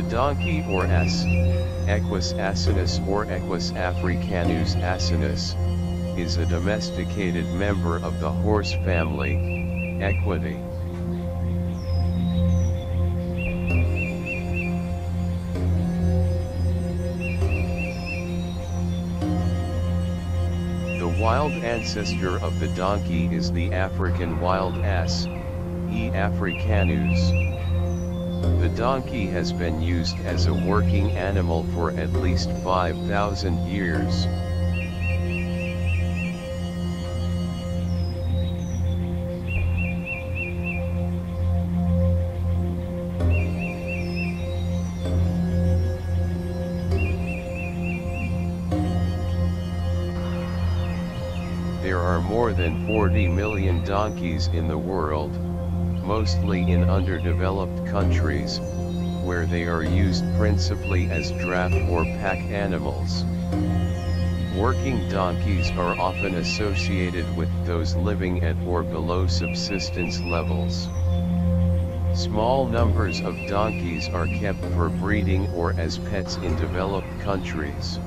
The donkey or ass, Equus asinus or Equus africanus asinus, is a domesticated member of the horse family, Equidae. The wild ancestor of the donkey is the African wild ass, E. africanus. The donkey has been used as a working animal for at least 5,000 years. There are more than 40 million donkeys in the world, mostly in underdeveloped countries, where they are used principally as draft or pack animals. Working donkeys are often associated with those living at or below subsistence levels. Small numbers of donkeys are kept for breeding or as pets in developed countries.